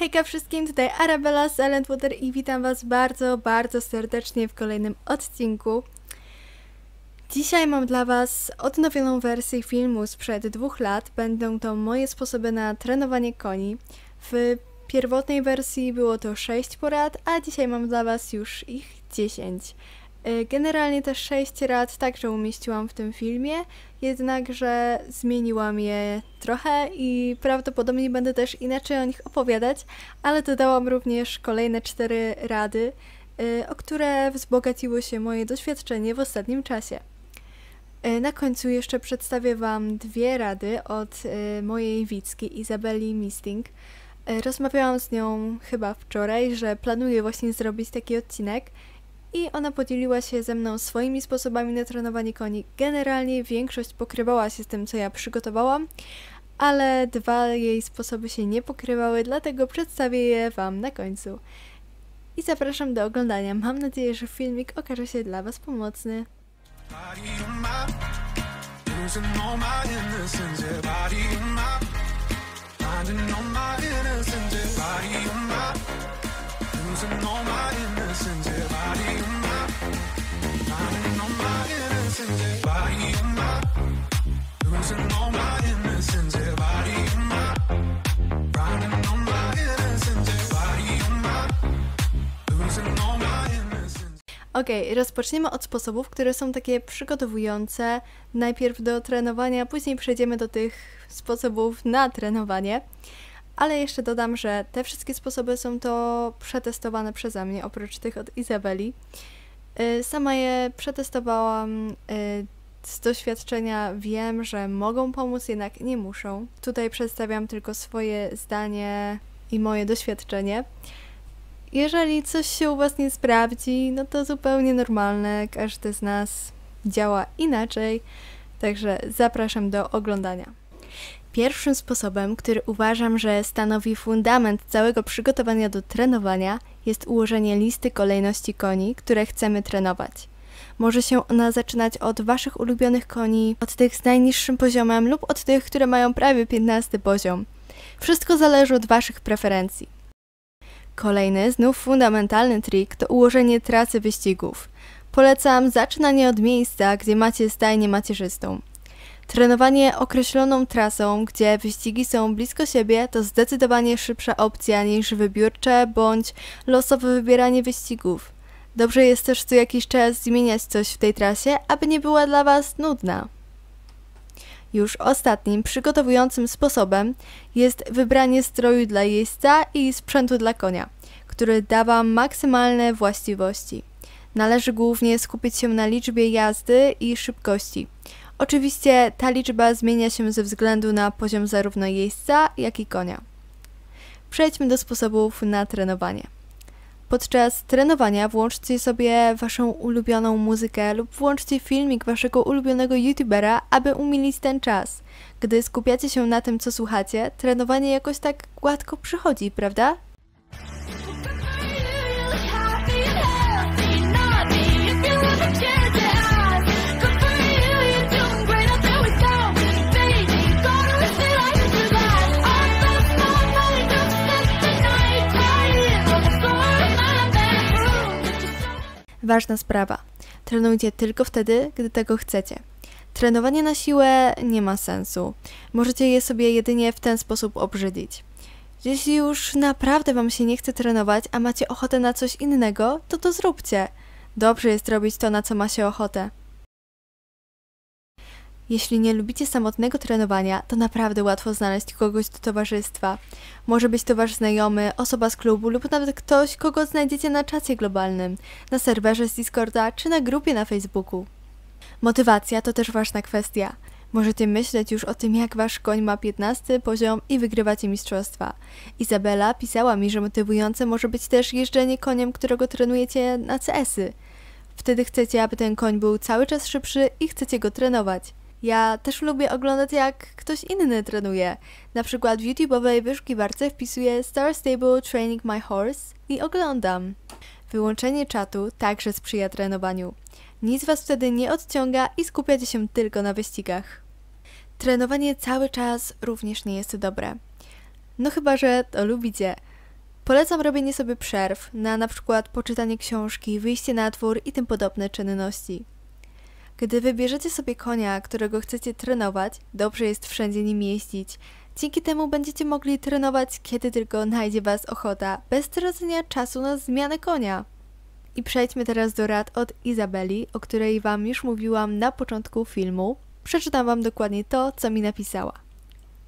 Hejka wszystkim, tutaj Arabella z Water i witam Was bardzo, bardzo serdecznie w kolejnym odcinku. Dzisiaj mam dla Was odnowioną wersję filmu sprzed dwóch lat. Będą to moje sposoby na trenowanie koni. W pierwotnej wersji było to 6 porad, a dzisiaj mam dla Was już ich 10. Y, generalnie te 6 rad także umieściłam w tym filmie, jednakże zmieniłam je trochę i prawdopodobnie będę też inaczej o nich opowiadać, ale dodałam również kolejne 4 rady, y, o które wzbogaciło się moje doświadczenie w ostatnim czasie. Y, na końcu jeszcze przedstawię Wam dwie rady od mojej widzki Izabeli Misting. Rozmawiałam z nią chyba wczoraj, że planuję właśnie zrobić taki odcinek i ona podzieliła się ze mną swoimi sposobami na trenowanie koni. Generalnie większość pokrywała się z tym, co ja przygotowałam, ale dwa jej sposoby się nie pokrywały, dlatego przedstawię je Wam na końcu. I zapraszam do oglądania. Mam nadzieję, że filmik okaże się dla Was pomocny. Okay, rozpoczniemy od sposobów, które są takie przygotowujące najpierw do trenowania, później przejdziemy do tych sposobów na trenowanie. Ale jeszcze dodam, że te wszystkie sposoby są to przetestowane przeze mnie, oprócz tych od Izabeli. Y, sama je przetestowałam y, z doświadczenia wiem, że mogą pomóc, jednak nie muszą. Tutaj przedstawiam tylko swoje zdanie i moje doświadczenie. Jeżeli coś się u Was nie sprawdzi, no to zupełnie normalne, każdy z nas działa inaczej, także zapraszam do oglądania. Pierwszym sposobem, który uważam, że stanowi fundament całego przygotowania do trenowania, jest ułożenie listy kolejności koni, które chcemy trenować. Może się ona zaczynać od Waszych ulubionych koni, od tych z najniższym poziomem lub od tych, które mają prawie 15 poziom. Wszystko zależy od Waszych preferencji. Kolejny, znów fundamentalny trik to ułożenie trasy wyścigów. Polecam zaczynanie od miejsca, gdzie macie stajnię macierzystą. Trenowanie określoną trasą, gdzie wyścigi są blisko siebie, to zdecydowanie szybsza opcja niż wybiórcze bądź losowe wybieranie wyścigów. Dobrze jest też co jakiś czas zmieniać coś w tej trasie, aby nie była dla Was nudna. Już ostatnim, przygotowującym sposobem jest wybranie stroju dla jeźdźca i sprzętu dla konia, który da Wam maksymalne właściwości. Należy głównie skupić się na liczbie jazdy i szybkości. Oczywiście ta liczba zmienia się ze względu na poziom zarówno jeźdźca, jak i konia. Przejdźmy do sposobów na trenowanie. Podczas trenowania włączcie sobie waszą ulubioną muzykę lub włączcie filmik waszego ulubionego youtubera, aby umilić ten czas. Gdy skupiacie się na tym, co słuchacie, trenowanie jakoś tak gładko przychodzi, prawda? Ważna sprawa. Trenujcie tylko wtedy, gdy tego chcecie. Trenowanie na siłę nie ma sensu. Możecie je sobie jedynie w ten sposób obrzydzić. Jeśli już naprawdę Wam się nie chce trenować, a macie ochotę na coś innego, to to zróbcie. Dobrze jest robić to, na co ma się ochotę. Jeśli nie lubicie samotnego trenowania, to naprawdę łatwo znaleźć kogoś do towarzystwa. Może być to wasz znajomy, osoba z klubu lub nawet ktoś, kogo znajdziecie na czacie globalnym, na serwerze z Discorda czy na grupie na Facebooku. Motywacja to też ważna kwestia. Możecie myśleć już o tym, jak wasz koń ma 15 poziom i wygrywacie mistrzostwa. Izabela pisała mi, że motywujące może być też jeżdżenie koniem, którego trenujecie na CS-y. Wtedy chcecie, aby ten koń był cały czas szybszy i chcecie go trenować. Ja też lubię oglądać jak ktoś inny trenuje. Na przykład w YouTube'owej wyszukiwarce wpisuję Star Stable Training My Horse i oglądam. Wyłączenie czatu także sprzyja trenowaniu. Nic was wtedy nie odciąga i skupiacie się tylko na wyścigach. Trenowanie cały czas również nie jest dobre. No chyba, że to lubicie. Polecam robienie sobie przerw na na przykład poczytanie książki, wyjście na dwór i tym podobne czynności. Gdy wybierzecie sobie konia, którego chcecie trenować, dobrze jest wszędzie nim jeździć. Dzięki temu będziecie mogli trenować, kiedy tylko najdzie Was ochota, bez tracenia czasu na zmianę konia. I przejdźmy teraz do rad od Izabeli, o której Wam już mówiłam na początku filmu. Przeczytam Wam dokładnie to, co mi napisała.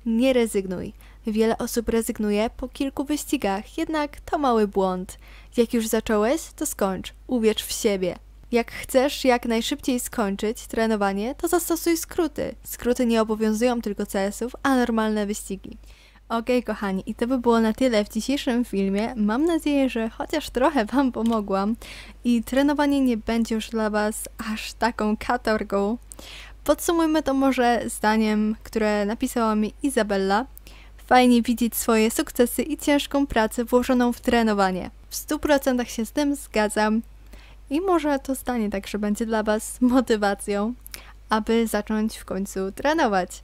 Nie rezygnuj. Wiele osób rezygnuje po kilku wyścigach, jednak to mały błąd. Jak już zacząłeś, to skończ. Uwierz w siebie. Jak chcesz jak najszybciej skończyć trenowanie, to zastosuj skróty. Skróty nie obowiązują tylko CS-ów, a normalne wyścigi. Okay, kochani, i to by było na tyle w dzisiejszym filmie. Mam nadzieję, że chociaż trochę Wam pomogłam i trenowanie nie będzie już dla Was aż taką katorgą. Podsumujmy to może zdaniem, które napisała mi Izabella. Fajnie widzieć swoje sukcesy i ciężką pracę włożoną w trenowanie. W 100% się z tym zgadzam i może to zdanie także będzie dla Was motywacją, aby zacząć w końcu trenować,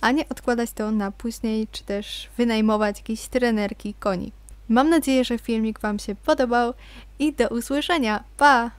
a nie odkładać to na później, czy też wynajmować jakieś trenerki koni. Mam nadzieję, że filmik Wam się podobał i do usłyszenia. Pa!